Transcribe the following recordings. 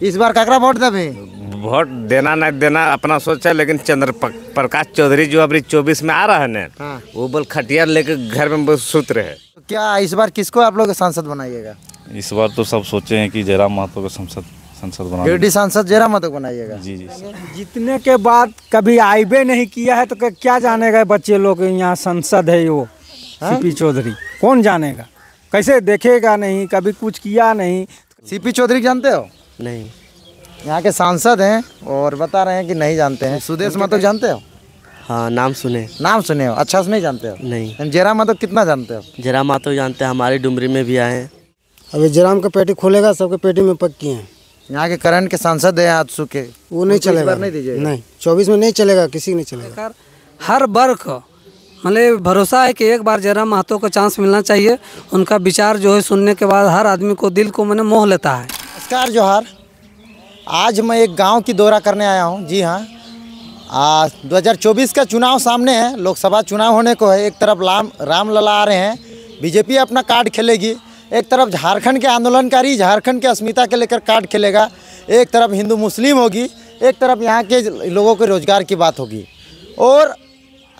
इस बार ककरा वोट देबे? वोट देना नहीं देना अपना सोच है लेकिन चंद्र प्रकाश चौधरी जो अभी चौबीस में आ रहा है ना हाँ। वो बल खटिया लेके घर में बस सुत रहे तो क्या इस बार किसको आप लोग सांसद बनाइएगा? इस बार तो सब सोचे हैं कि जयराम महतो को संसद संसद बना। गिरडी सांसद जयराम महतो को बनाइएगा। जी जी। जीतने के बाद कभी आईबे नहीं किया है तो क्या जानेगा बच्चे लोग यहाँ संसद है वो सीपी चौधरी। कौन जानेगा? कैसे देखेगा नहीं कभी कुछ किया नहीं। सीपी चौधरी जानते हो? नहीं। यहाँ के सांसद हैं और बता रहे हैं कि नहीं जानते हैं। सुदेश महतो जानते हो? हाँ नाम सुने। नाम सुने हो? अच्छा से नहीं जानते हो? नहीं। जयराम महतो कितना जानते हो? जरा मातो जानते हैं हमारी डुमरी में भी आए हैं। अभी जराम का पेटी खोलेगा सबके पेटी में पक्की हैं। यहाँ के करंट के सांसद हैं आजसू के वो नहीं चलेगा। नहीं दीजिएगा। नहीं चौबीस में नहीं चलेगा किसी नहीं चलेगा। हर वर्ग को मतलब भरोसा है कि एक बार जयराम महतो को चांस मिलना चाहिए। उनका विचार जो है सुनने के बाद हर आदमी को दिल को मैंने मोह लेता है। नमस्कार जोहार। आज मैं एक गाँव की दौरा करने आया हूँ। जी हाँ। आ, 2024 का चुनाव सामने है। लोकसभा चुनाव होने को है। एक तरफ़ राम राम लला आ रहे हैं। बीजेपी अपना कार्ड खेलेगी। एक तरफ़ झारखंड के आंदोलनकारी झारखंड के अस्मिता के लेकर कार्ड खेलेगा। एक तरफ़ हिंदू मुस्लिम होगी। एक तरफ़ यहाँ के लोगों के रोज़गार की बात होगी। और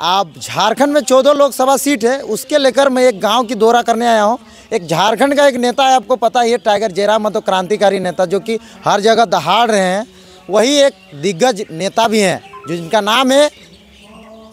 आप झारखंड में चौदह लोकसभा सीट है उसके लेकर मैं एक गाँव की दौरा करने आया हूँ। एक झारखंड का एक नेता है आपको पता ही है टाइगर जयराम मतलब क्रांतिकारी नेता जो कि हर जगह दहाड़ रहे हैं। वही एक दिग्गज नेता भी हैं जो जिनका नाम है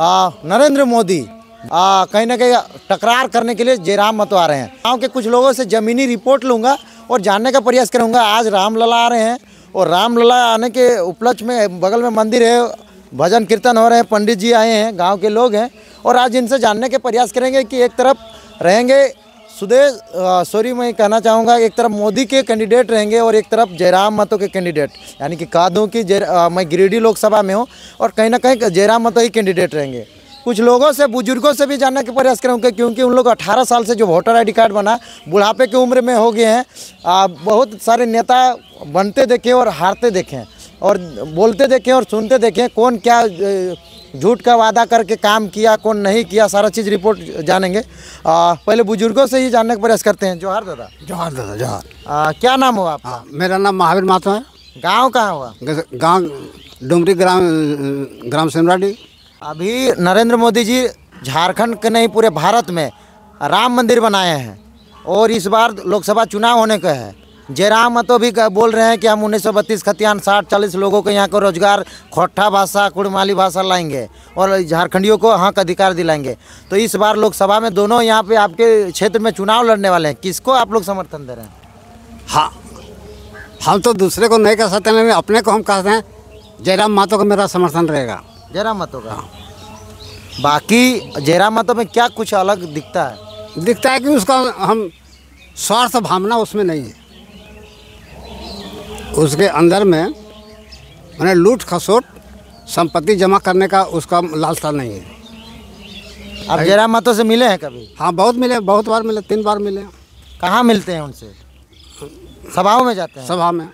आ, नरेंद्र मोदी। कहीं ना कहीं टकरार करने के लिए जयराम मतो आ रहे हैं। गाँव के कुछ लोगों से ज़मीनी रिपोर्ट लूँगा और जानने का प्रयास करूँगा। आज रामलला आ रहे हैं और रामलला आने के उपलक्ष्य में बगल में मंदिर है भजन कीर्तन हो रहे हैं, पंडित जी आए हैं, गाँव के लोग हैं, और आज इनसे जानने के प्रयास करेंगे कि एक तरफ़ रहेंगे सुदेश सॉरी मैं कहना चाहूँगा, एक तरफ़ मोदी के कैंडिडेट रहेंगे और एक तरफ़ जयराम मतो के कैंडिडेट, यानी कि कह दूँ कि मैं गिरिडीह लोकसभा में हूँ, और कहीं ना कहीं जयराम मतो ही कैंडिडेट रहेंगे। कुछ लोगों से, बुज़ुर्गों से भी जानने के प्रयास करूँगा, क्योंकि उन लोग 18 साल से जो वोटर आईडी कार्ड बना, बुढ़ापे की उम्र में हो गए हैं बहुत सारे नेता बनते देखे और हारते देखे। हैं और बोलते देखें और सुनते देखें कौन क्या झूठ का वादा करके काम किया कौन नहीं किया सारा चीज़ रिपोर्ट जानेंगे। आ, पहले बुज़ुर्गों से ही जानने का प्रयास करते हैं। जोहार दादा। जोहार दादा जोहार। क्या नाम हुआ आपका? मेरा नाम महावीर मातो है। गाँव कहाँ हुआ? गाँव डुमरी ग्राम ग्राम सिमराडी। अभी नरेंद्र मोदी जी झारखंड के नहीं पूरे भारत में राम मंदिर बनाए हैं और इस बार लोकसभा चुनाव होने का है। जयराम तो भी बोल रहे हैं कि हम उन्नीस सौ बत्तीस खतियान साठ चालीस लोगों को यहाँ को रोज़गार खोटा भाषा कुड़माली भाषा लाएँगे और झारखंडियों को हक अधिकार दिलाएँगे। तो इस बार लोकसभा में दोनों यहाँ पे आपके क्षेत्र में चुनाव लड़ने वाले हैं। किसको आप लोग समर्थन दे रहे हैं? हाँ हम तो दूसरे को नहीं कह सकते हैं अपने को हम कहते हैं जयराम मातो का मेरा समर्थन रहेगा। जयराम मतों का? हाँ। बाकी जयराम मतों में क्या कुछ अलग दिखता है? दिखता है कि उसका हम स्वार्थ भावना उसमें नहीं है। उसके अंदर में मैंने लूट खसोट संपत्ति जमा करने का उसका लालसा नहीं है। आप जयराम मतों से मिले हैं कभी? हाँ बहुत मिले बहुत बार मिले तीन बार मिले। कहाँ मिलते हैं उनसे? सभाओं में जाते हैं? सभा में।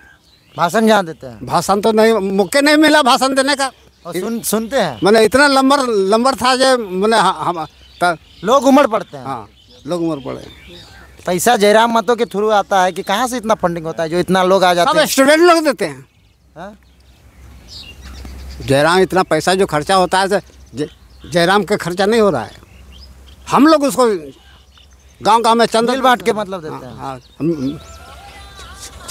भाषण जहाँ देते हैं? भाषण तो नहीं मौके नहीं मिला भाषण देने का। और सुन सुनते हैं? मैंने इतना लंबर लंबर था जो मैंने हम लोग उमड़ पड़ते हैं। हाँ लोग उम्र पड़े। पैसा जयराम मतों के थ्रू आता है कि कहाँ से इतना फंडिंग होता है? जो इतना लोग आ जाते हैं। स्टूडेंट लोग देते हैं। हाँ? जयराम इतना पैसा जो खर्चा होता है जयराम का खर्चा नहीं हो रहा है। हम लोग उसको गाँव गाँव में चंदन बांट के मतलब देते हैं हाँ हम-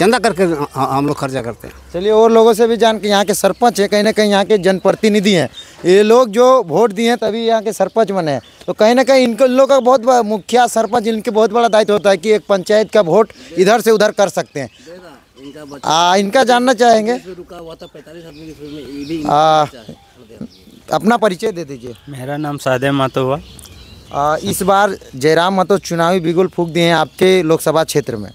चंदा करके हम लोग खर्चा करते हैं। चलिए और लोगों से भी जान के यहाँ के सरपंच है कहीं ना कहीं यहाँ के जनप्रतिनिधि हैं। ये लोग जो वोट दिए हैं तभी यहाँ के सरपंच बने हैं। तो कहीं ना कहीं इनको इन लोगों का बहुत मुखिया सरपंच इनके बहुत बड़ा दायित्व होता है कि एक पंचायत का वोट इधर से उधर कर सकते हैं। आ, इनका जानना चाहेंगे? आ, अपना परिचय दे दीजिए। मेरा नाम सादे मातो हुआ इस बार जयराम महतो चुनावी बिगुल फूक दिए हैं आपके लोकसभा क्षेत्र में।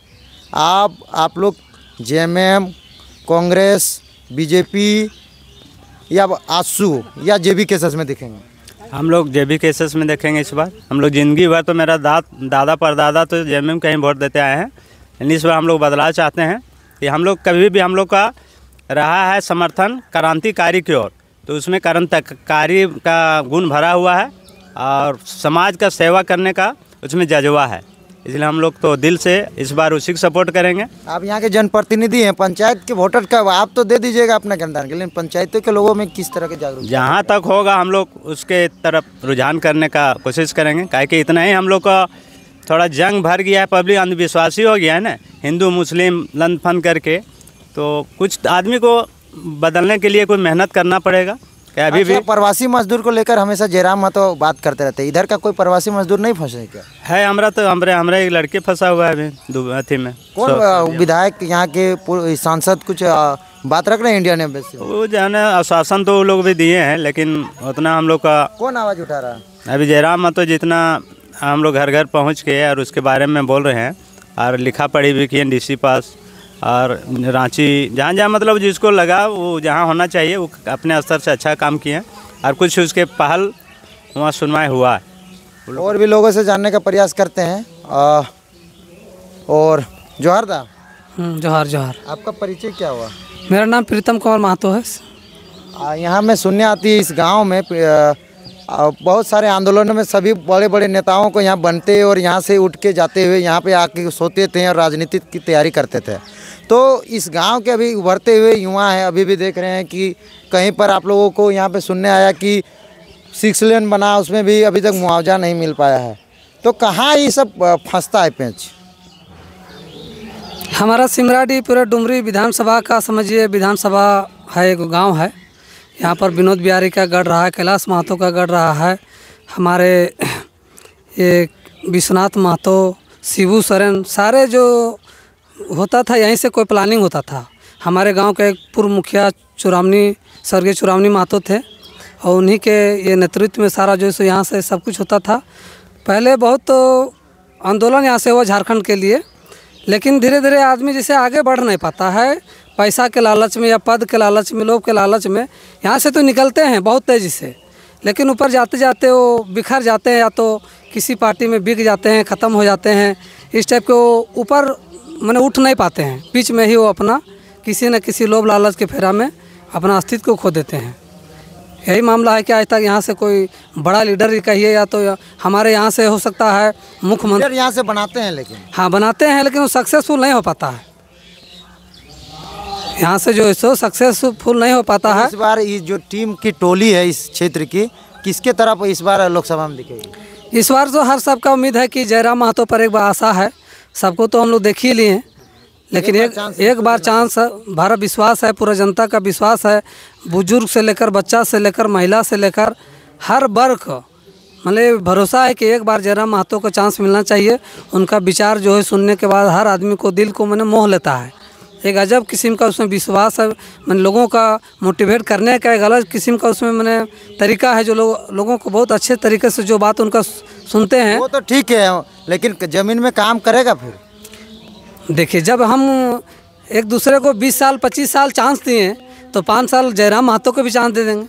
आप आप लोग, जेएमएम, कांग्रेस, बीजेपी या आसू या जेबी केसेस में दिखेंगे। हम लोग जे बी केसेस में देखेंगे इस बार। हम लोग ज़िंदगी भर तो मेरा दाद दादा परदादा तो जेएमएम का ही वोट देते आए हैं। लेकिन इस बार हम लोग बदलाव चाहते हैं कि हम लोग कभी भी हम लोग का रहा है समर्थन क्रांतिकारी की ओर। तो उसमें क्रांतिकारी का गुण भरा हुआ है और समाज का सेवा करने का उसमें जज्बा है। इसलिए हम लोग तो दिल से इस बार उसी को सपोर्ट करेंगे। आप यहाँ के जनप्रतिनिधि हैं पंचायत के वोटर का आप तो दे दीजिएगा अपना ज्ञानदान के लेकिन पंचायतों के लोगों में किस तरह के जागरूक जहाँ तक होगा हम लोग उसके तरफ़ रुझान करने का कोशिश करेंगे। काहे कि इतना ही हम लोग का थोड़ा जंग भर गया है पब्लिक अंधविश्वासी हो गया है ना हिंदू मुस्लिम लंद फन करके। तो कुछ आदमी को बदलने के लिए कोई मेहनत करना पड़ेगा। क्या अभी भी अच्छा, प्रवासी मजदूर को लेकर हमेशा जयराम महतो बात करते रहते हैं। इधर का कोई प्रवासी मजदूर नहीं फंसे क्या? है हमारा तो हमारे हमारे एक लड़के फंसा हुआ है अभी में। कौन विधायक यहाँ के सांसद कुछ बात रख रहे हैं इंडियन एम्बेसी वो जो है ना आश्वासन तो लोग भी दिए हैं लेकिन उतना हम लोग का कौन आवाज़ उठा रहा है? अभी जयराम तो जितना हम लोग घर घर पहुँच के और उसके बारे में बोल रहे हैं और लिखा पढ़ी भी किए डीसी पास। और रांची जहाँ जहाँ मतलब जिसको लगा वो जहाँ होना चाहिए वो अपने स्तर से अच्छा काम किए और कुछ उसके पहल वहाँ सुनवाई हुआ और भी लोगों से जानने का प्रयास करते हैं। अ, और जोहार दा? हम्म, जोहार जोहार। आपका परिचय क्या हुआ? मेरा नाम प्रीतम कुमार महतो है। यहाँ में सुनने आती है इस गाँव में बहुत सारे आंदोलनों में सभी बड़े बड़े नेताओं को यहाँ बनते और यहाँ से उठ के जाते हुए यहाँ पे आके सोते थे और राजनीति की तैयारी करते थे। तो इस गाँव के अभी उभरते हुए युवा हैं, अभी भी देख रहे हैं कि कहीं पर आप लोगों को यहाँ पे सुनने आया कि सिक्स लेन बना, उसमें भी अभी तक मुआवजा नहीं मिल पाया है। तो कहाँ ये सब फंसता है पेंच? हमारा सिमराडी पूरा डुमरी विधानसभा का समझिए, विधानसभा है, एक गाँव है। यहाँ पर विनोद बिहारी का गढ़ रहा है, कैलाश महतो का गढ़ रहा है। हमारे ये विश्वनाथ महतो शिबू सोरेन, सारे जो होता था, यहीं से कोई प्लानिंग होता था। हमारे गाँव के एक पूर्व मुखिया चुरामनी स्वर्गीय चुरामनी महतो थे और उन्हीं के ये नेतृत्व में सारा जो है यहाँ से सब कुछ होता था। पहले बहुत आंदोलन यहाँ से हुआ झारखंड के लिए, लेकिन धीरे धीरे आदमी जैसे आगे बढ़ नहीं पाता है। पैसा के लालच में या पद के लालच में, लोभ के लालच में यहाँ से तो निकलते हैं बहुत तेज़ी से। लेकिन ऊपर जाते जाते वो बिखर जाते हैं या तो किसी पार्टी में बिक जाते हैं, ख़त्म हो जाते हैं। इस टाइप के वो ऊपर मैंने उठ नहीं पाते हैं। बीच में ही वो अपना किसी न किसी लोभ लालच के फेरा में अपना अस्तित्व को खो देते हैं। यही मामला है कि आज तक यहाँ से कोई बड़ा लीडर ही कहिए या तो या- हमारे यहाँ से हो सकता है मुख्यमंत्री यहाँ से बनाते हैं लेकिन। हाँ बनाते हैं लेकिन वो सक्सेसफुल नहीं हो पाता है। यहाँ से जो है सो सक्सेसफुल नहीं हो पाता तो है। इस बार ये जो टीम की टोली है इस क्षेत्र की किसके तरफ़ इस बार लोकसभा में दिखेगी? इस बार तो हर सबका उम्मीद है कि जयराम महतो पर एक बार आशा है। सबको तो हम लोग देख ही लिए हैं। लेकिन एक एक बार चांस है। भारत विश्वास है पूरा जनता का विश्वास है। बुज़ुर्ग से लेकर बच्चा से लेकर महिला से लेकर हर वर्ग मतलब भरोसा है कि एक बार जरा महतो को चांस मिलना चाहिए। उनका विचार जो है सुनने के बाद हर आदमी को दिल को मैंने मोह लेता है। एक अजब किस्म का उसमें विश्वास है। मैंने लोगों का मोटिवेट करने का एक अलग किस्म का उसमें मैंने तरीका है जो लोग लोगों को बहुत अच्छे तरीके से जो बात उनका सुनते हैं। वो तो ठीक है लेकिन ज़मीन में काम करेगा फिर? देखिए जब हम एक दूसरे को 20 साल 25 साल चांस दिए तो पाँच साल जयराम महतो को भी चांस दे देंगे।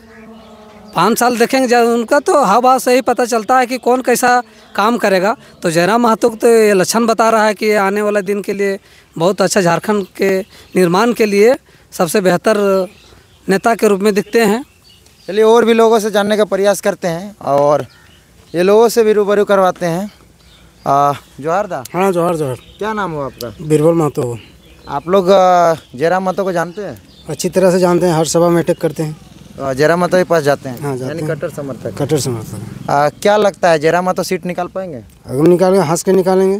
पाँच साल देखेंगे जब उनका तो हवा से ही पता चलता है कि कौन कैसा काम करेगा। तो जयराम महतो को तो ये लक्षण बता रहा है कि ये आने वाले दिन के लिए बहुत अच्छा झारखंड के निर्माण के लिए सबसे बेहतर नेता के रूप में दिखते हैं। चलिए और भी लोगों से जानने का प्रयास करते हैं और ये लोगों से भी रूबरू करवाते हैं। जोहर दा। हाँ जोहर जोहर। क्या नाम हो आपका? बीरबल महतो। आप लोग जयराम महतो को जानते हैं? अच्छी तरह से जानते हैं हर सभा में अटैक करते हैं। जयराम माता के पास जाते हैं? हाँ, यानी। कट्टर समर्थक। कट्टर समर्थक। क्या लगता है जयराम माता सीट निकाल पाएँगे? अगर निकालेंगे हंस के निकालेंगे।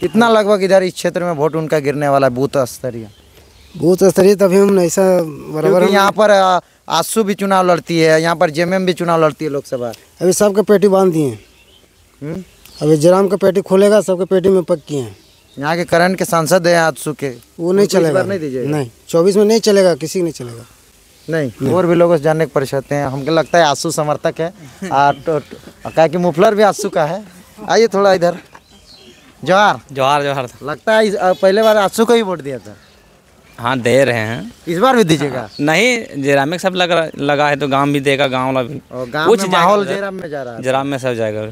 कितना लगभग इधर इस क्षेत्र में वोट उनका गिरने वाला है बूथ स्तरीय? बूथ स्तरीय तभी हम ऐसा बराबर यहाँ पर आसू भी चुनाव लड़ती है यहाँ पर जेएमएम भी चुनाव लड़ती है लोकसभा। अभी सबके पेटी बाँध दिए हैं। हम्म? अभी जयराम का पेटी खोलेगा सबके पेटी में पक्की हैं। यहाँ के करंट के सांसद हैं आसू के। वो नहीं चलेगा। नहीं दीजिए नहीं चौबीस में नहीं चलेगा किसी नहीं चलेगा। नहीं और भी लोगों से जानने के परिचय हैं। हमको लगता है आँसू समर्थक है। तो, तो, क्या कि मुफलर भी आँसू का है। आइए थोड़ा इधर। जवाहर जोहार जोहार। लगता है पहले बार आँसू को ही वोट दिया था। हाँ दे रहे हैं। इस बार भी दीजिएगा। नहीं जयराम में सब लगा लगा है तो गाँव भी देगा गाँव वाला भी। कुछ माहौल। जयराम में जा रहा है। जयराम में सब जाएगा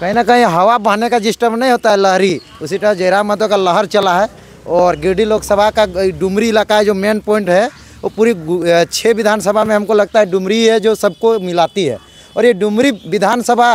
कहीं ना कहीं हवा बहने का सिस्टम नहीं होता है लहरी। उसी तरह जयराम महतो का लहर चला है और गिरडी लोकसभा का डुमरी इलाका है जो मेन पॉइंट है। वो पूरी छः विधानसभा में हमको लगता है डुमरी है जो सबको मिलाती है। और ये डुमरी विधानसभा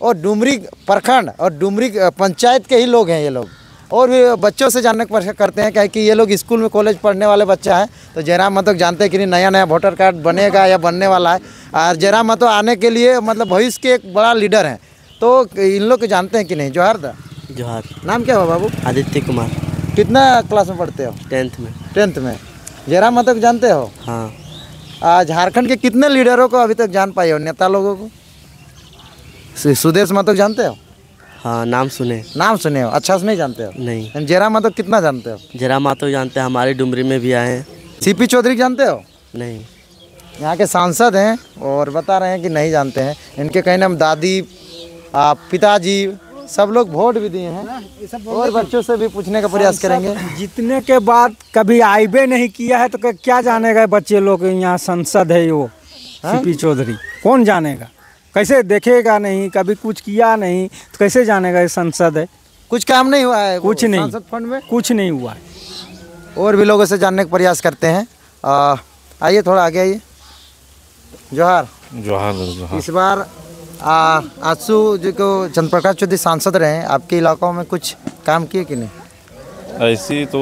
और डुमरी प्रखंड और डुमरी पंचायत के ही लोग हैं ये लोग। और भी बच्चों से जानने की करते हैं क्या कि ये लोग स्कूल में कॉलेज पढ़ने वाले बच्चा है तो जयराम महतो जानते हैं कि नहीं नया नया वोटर कार्ड बनेगा या बनने वाला है। और जयराम महतो आने के लिए मतलब भविष्य के एक बड़ा लीडर हैं। तो इन लोग को जानते हैं कि नहीं? जोहार दा। जोहार। नाम क्या हुआ बाबू? आदित्य कुमार। कितना क्लास में पढ़ते हो? टेंथ में। टेंथ में। जयराम महतो को जानते हो? हाँ। झारखंड के कितने लीडरों को अभी तक जान पाए हो? नेता लोगों को? सुदेश महतो जानते हो? हाँ नाम सुने। नाम सुने हो? अच्छा से नहीं जानते हो? नहीं। जयराम महतो कितना जानते हो? जरा मातो जानते हैं हमारी डुमरी में भी आए हैं। सीपी चौधरी जानते हो? नहीं। यहाँ के सांसद हैं और बता रहे हैं कि नहीं जानते हैं। इनके कहीं नाम दादी आ, पिताजी सब लोग वोट भी दिए हैं। और बच्चों से भी पूछने का प्रयास करेंगे। जितने के बाद कभी आईबे नहीं किया है तो क्या जानेगा बच्चे लोग? यहाँ संसद है वो सीपी चौधरी। कौन जानेगा? कैसे देखेगा नहीं? कभी कुछ किया नहीं तो कैसे जानेगा ये संसद है? कुछ काम नहीं हुआ है कुछ नहीं। सांसद फंड में? कुछ नहीं हुआ है। और भी लोगों से जानने का प्रयास करते हैं। आइए थोड़ा आगे आइए। जोहार जोहार। इस बार आँसू जी को चंद्र प्रकाश चौधरी सांसद रहे हैं आपके इलाकों में कुछ काम किए कि नहीं? ऐसी तो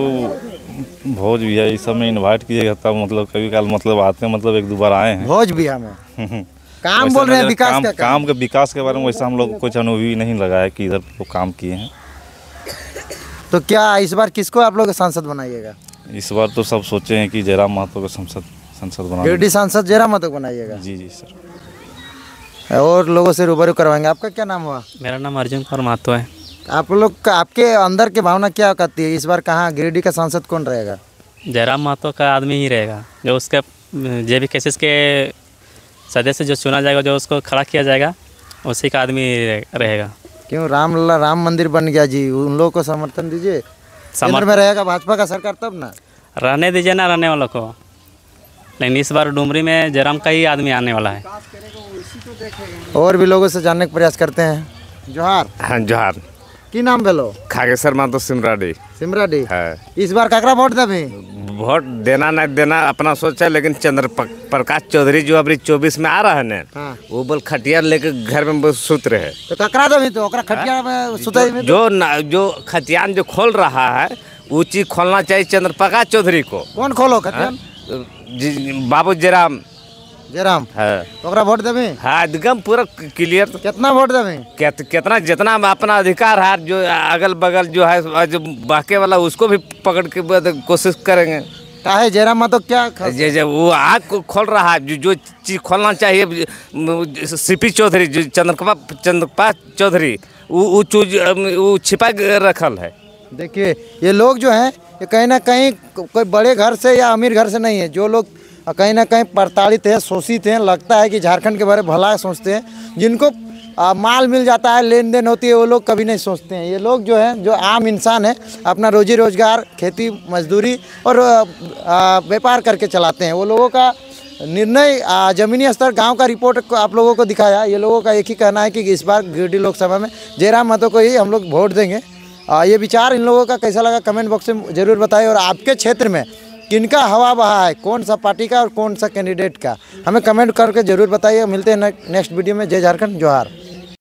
भोज भी है इस में इनवाइट कीजिएगा तब मतलब कभी काल मतलब आते हैं मतलब एक दो बार आए हैं। भोज बिया में काम बोल रहे हैं विकास काम, का काम काम के विकास के बारे में वैसा हम लोग कुछ अनुभव नहीं लगा है कि इधर वो काम किए हैं। तो क्या इस बार किसको आप लोग सांसद बनाइएगा? इस बार तो सब सोचे हैं कि जयराम महतो को संसद संसद बना गिरडी सांसद जयराम महतो बनाइएगा? जी जी सर। और लोगों से रूबरू करवाएँगे। आपका क्या नाम हुआ? मेरा नाम अर्जुन कुमार महतो है। आप लोग का आपके अंदर की भावना क्या कहती है? इस बार कहाँ गिरिडीह का सांसद कौन रहेगा? जयराम महतो का आदमी ही रहेगा। जो उसके जे बी केसेस के सदस्य जो चुना जाएगा जो उसको खड़ा किया जाएगा उसी का आदमी रहे- रहेगा। क्यों? राम राम मंदिर बन गया जी। उन लोगों को समर्थन दीजिए। समर्थन में रहेगा भाजपा का सरकार तब ना? रहने दीजिए ना रहने वालों को। लेकिन इस बार डुमरी में जयराम का ही आदमी आने वाला है। और भी लोगों से जानने का प्रयास करते हैं। जोहार। हाँ जोहार। की नाम भेलो? खागेश्वर महतो सिमराडी। सिमराडी। है। इस बार ककरा वोट देबे वोट देना नहीं देना अपना सोचा लेकिन चंद्र प्रकाश चौधरी जो अभी चौबीस में आ रहा है ना हाँ। वो बल खटिया लेके घर में बस सुत रहे तो ककरा देबे तो? ओकरा खटिया में सुतई में जो न, जो खतियान जो खोल रहा है वो चीज़ खोलना चाहिए चंद्र प्रकाश चौधरी को। कौन खोलो खटिया जी- बाबू जयराम। जयराम है। तो ओकरा वोट देबे हाँ एकदम पूरा क्लियर कितना वोट देवे कित- कितना जितना अपना अधिकार है जो अगल बगल जो है जो बाकी वाला उसको भी पकड़ के कोशिश करेंगे। काहे जयराम तो क्या जे जे वो आग खोल रहा है जो जो चीज़ खोलना चाहिए सीपी चौधरी जो चंद्रपा चंद्रपा चौधरी वो वो चीज़ वो छिपा रखल है। देखिए ये लोग जो हैं ये कहीं ना कहीं कोई बड़े घर से या अमीर घर से नहीं है। जो लोग कहीं ना कहीं प्रताड़ित हैं शोषित हैं लगता है कि झारखंड के बारे में भला सोचते हैं। जिनको आ, माल मिल जाता है लेन देन होती है वो लोग कभी नहीं सोचते हैं। ये लोग जो हैं जो आम इंसान है अपना रोजी रोज़गार खेती मजदूरी और व्यापार करके चलाते हैं। वो लोगों का निर्णय जमीनी स्तर गाँव का रिपोर्ट आप लोगों को दिखाया। ये लोगों का एक ही कहना है कि इस बार गिरडी लोकसभा में जयराम महतो को ही हम लोग वोट देंगे। ये विचार इन लोगों का कैसा लगा? कमेंट बॉक्स में ज़रूर बताएँ। और आपके क्षेत्र में किनका हवा बहा है? कौन सा पार्टी का और कौन सा कैंडिडेट का? हमें कमेंट करके ज़रूर बताइए। मिलते हैं नेक्स्ट वीडियो में। जय झारखंड, जोहार।